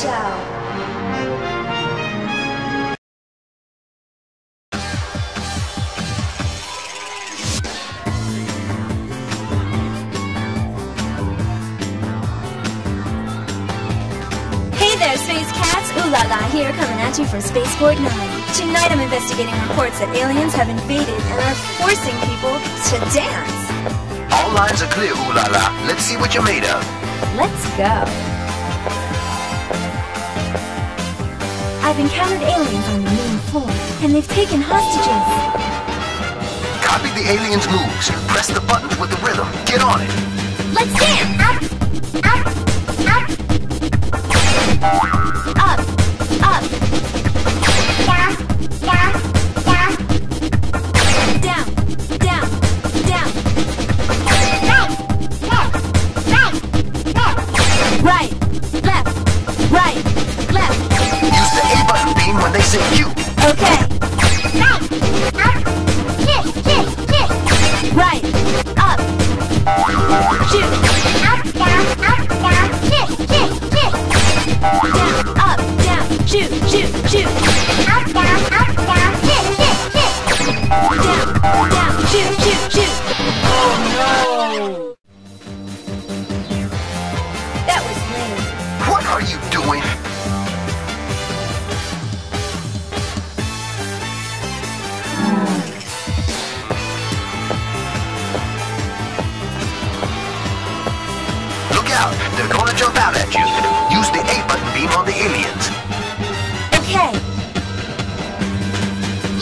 show. there, space cats! Ulala, here coming at you from Spaceport 9. Tonight I'm investigating reports that aliens have invaded and are forcing people to dance. All lines are clear, Ulala. Let's see what you're made of. Let's go. I've encountered aliens on the moon floor, and they've taken hostages. Copy the aliens' moves. Press the buttons with the rhythm. Get on it. Let's dance! Up! Up! Up! Up! Shoot! out. They're gonna jump out at you. Use the A button beam on the aliens. Okay.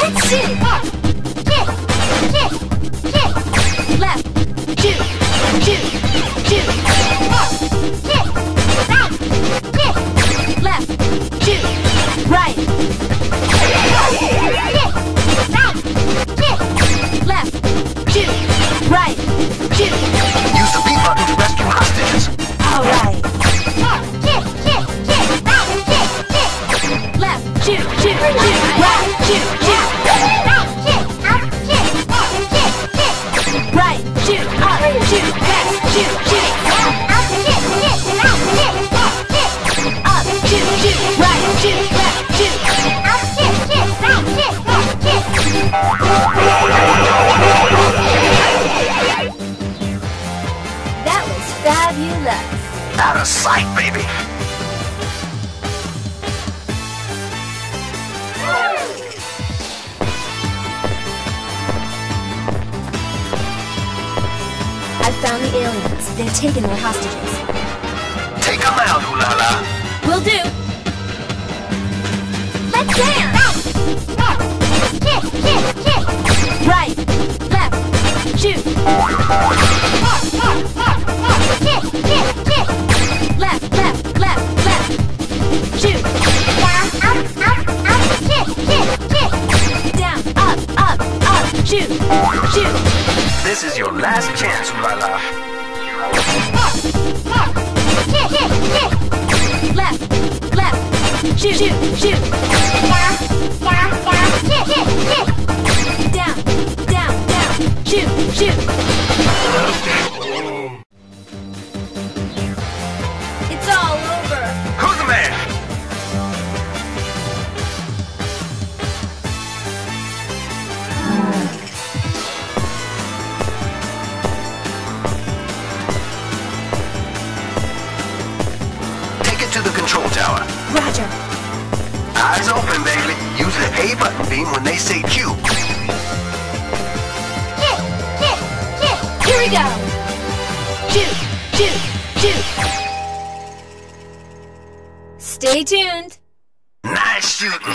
Let's see. Up. Kick. Kick. Kick. Left. Two. Two. Two. Fabulous. Out of sight, baby. I found the aliens. They've taken their hostages. Take them out, Ulala. Will do. Let's dance! Ah! Ah! Right, left, shoot! last chance, Lala. Left, left, shoot, shoot, shoot. when they say Q. Here we go! Q, Q, Q. Stay tuned. Nice shooting.